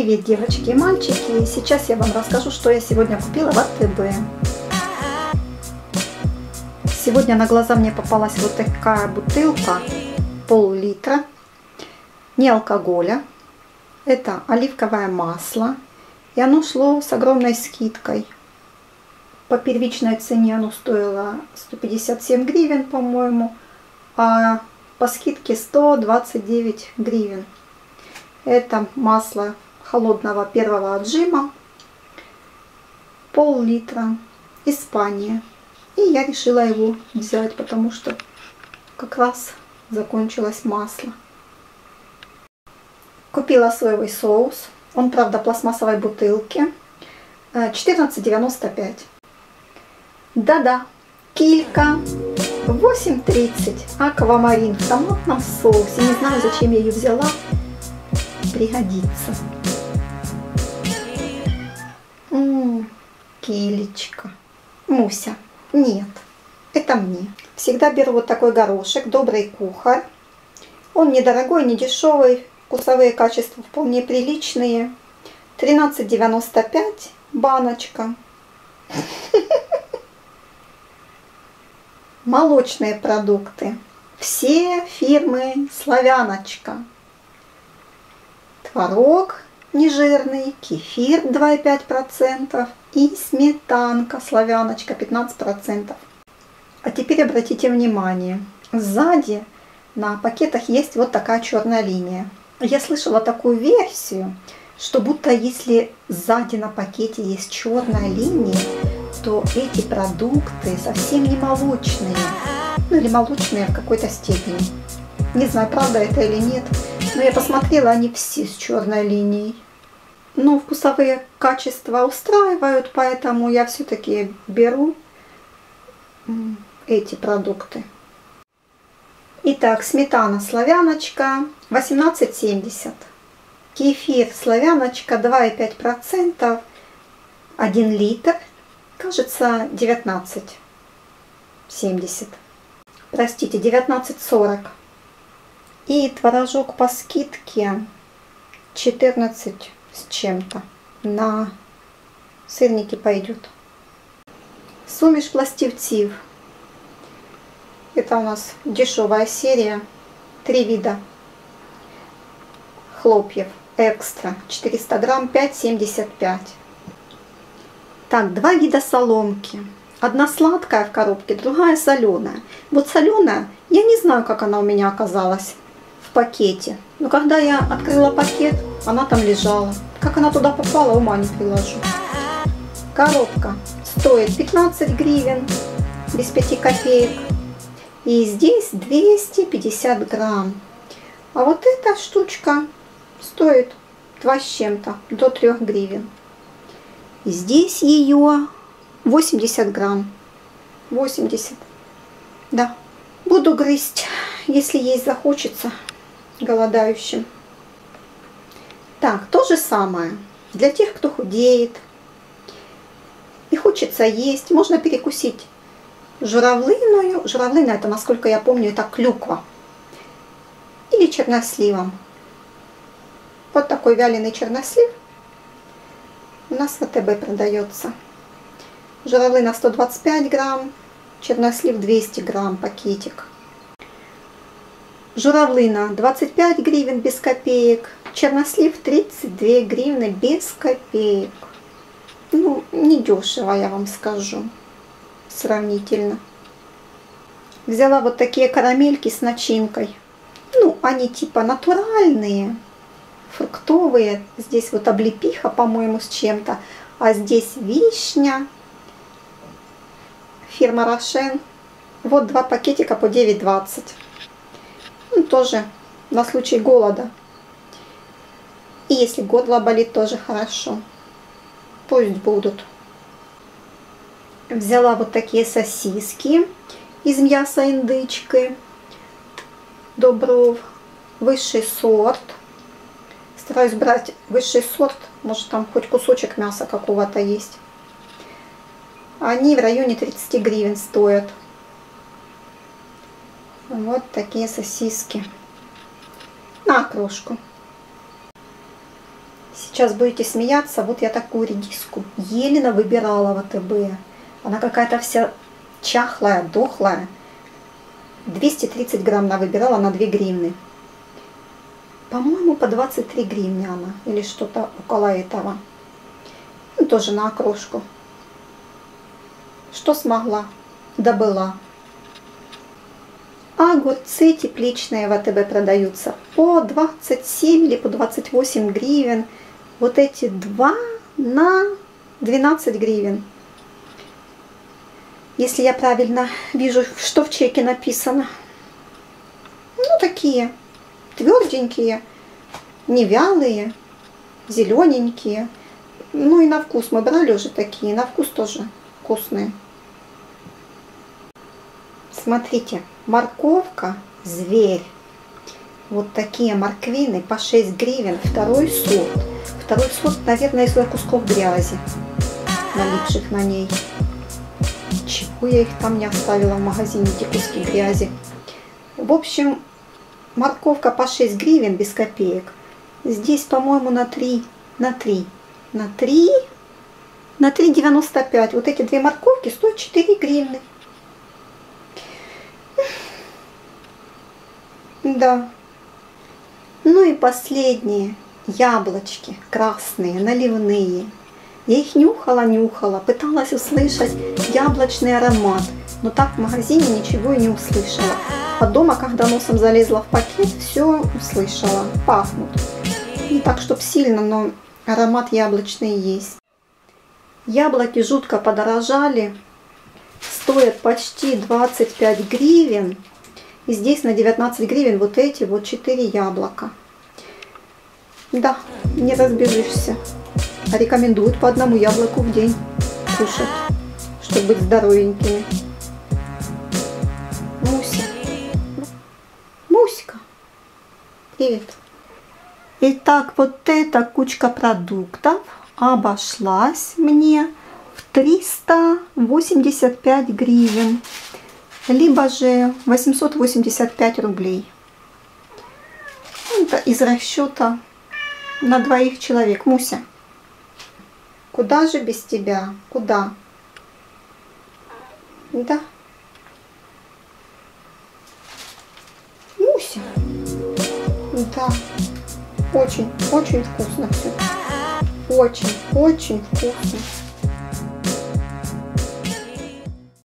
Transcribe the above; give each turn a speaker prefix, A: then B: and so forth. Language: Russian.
A: Привет, девочки и мальчики! Сейчас я вам расскажу, что я сегодня купила в АТБ. Сегодня на глаза мне попалась вот такая бутылка, пол-литра, не алкоголя. Это оливковое масло, и оно шло с огромной скидкой. По первичной цене оно стоило 157 гривен, по-моему, а по скидке 129 гривен. Это масло холодного первого отжима, пол-литра, Испания. И я решила его взять, потому что как раз закончилось масло. Купила соевый соус. Он, правда, пластмассовой бутылке. 14,95. Да-да, килька. 8,30. Аквамарин в томатном соусе. Не знаю, зачем я ее взяла. Пригодится. Килечка. Муся. Нет, это мне. Всегда беру вот такой горошек, добрый кухарь. Он недорогой, не дешевый, вкусовые качества вполне приличные. 13,95 баночка. Молочные продукты. Все фирмы Славяночка. Творог нежирный, кефир 2,5% и сметанка славяночка 15%. А теперь обратите внимание, сзади на пакетах есть вот такая черная линия. Я слышала такую версию, что будто если сзади на пакете есть черная линия, то эти продукты совсем не молочные. Ну или молочные в какой-то степени. Не знаю, правда это или нет. Но я посмотрела, они все с черной линией. Но вкусовые качества устраивают, поэтому я все-таки беру эти продукты. Итак, сметана славяночка 18,70. Кефир славяночка 2,5%, 1 литр, кажется 19,70. Простите, 19,40. И творожок по скидке 14 с чем-то. На сырники пойдет. Суміш пластивців. Это у нас дешевая серия. Три вида хлопьев. Экстра. 400 грамм 5,75. Так, два вида соломки. Одна сладкая в коробке, другая соленая. Вот соленая, я не знаю, как она у меня оказалась в пакете. Но когда я открыла пакет, она там лежала. Как она туда попала, ума не приложу. Коробка стоит 15 гривен, без 5 копеек. И здесь 250 грамм. А вот эта штучка стоит 2 с чем-то, до 3 гривен. И здесь ее 80 грамм. 80. Да. Буду грызть, если есть захочется голодающим. Так, то же самое. Для тех, кто худеет и хочется есть, можно перекусить журавлиную. Журавлина это, насколько я помню, это клюква. Или черносливом. Вот такой вяленый чернослив у нас в АТБ продается. Журавлина 125 грамм, чернослив 200 грамм пакетик. Журавлина 25 гривен без копеек, чернослив 32 гривны без копеек. Ну, не дешево, я вам скажу, сравнительно. Взяла вот такие карамельки с начинкой. Ну, они типа натуральные, фруктовые. Здесь вот облепиха, по-моему, с чем-то. А здесь вишня. Фирма Рошен. Вот два пакетика по 9,20. Ну, тоже на случай голода. И если горло болит, тоже хорошо. Пусть будут. Взяла вот такие сосиски из мяса индычки. Добров. Высший сорт. Стараюсь брать высший сорт. Может там хоть кусочек мяса какого-то есть. Они в районе 30 гривен стоят. Вот такие сосиски. На крошку. сейчас будете смеяться, вот я такую редиску еле выбирала в АТБ. Она какая-то вся чахлая, дохлая. 230 грамм она выбирала на 2 гривны. По-моему, по 23 гривны она. Или что-то около этого. Ну, тоже на окрошку. Что смогла, добыла. А огурцы тепличные в АТБ продаются по 27 или по 28 гривен. Вот эти два на 12 гривен. Если я правильно вижу, что в чеке написано. Ну, такие тверденькие, не вялые, зелененькие. Ну и на вкус мы брали уже такие, на вкус тоже вкусные. Смотрите, морковка, зверь. Вот такие морквины по 6 гривен, второй сорт. Второй сорт, наверное, из кусков грязи, налипших на ней. Чего я их там не оставила в магазине, эти куски грязи. В общем, морковка по 6 гривен без копеек. Здесь, по-моему, на 3, на 3, на 3, на 3,95. Вот эти две морковки стоят 4 гривны. Да. Ну и последние яблочки красные, наливные. Я их нюхала, нюхала, пыталась услышать яблочный аромат, но так в магазине ничего и не услышала. А дома, когда носом залезла в пакет, все услышала. Пахнут. Не так, чтобы сильно, но аромат яблочный есть. Яблоки жутко подорожали, стоят почти 25 гривен. И здесь на 19 гривен вот эти вот 4 яблока. Да, не разбежишься. А рекомендуют по одному яблоку в день кушать, чтобы быть здоровенькими. Муся. Муська. Привет. Итак, вот эта кучка продуктов обошлась мне в 385 гривен либо же 885 рублей. Это из расчета на двоих человек. Муся, куда же без тебя? Куда? Да. Муся. Да. Очень, очень вкусно все. Очень, очень вкусно.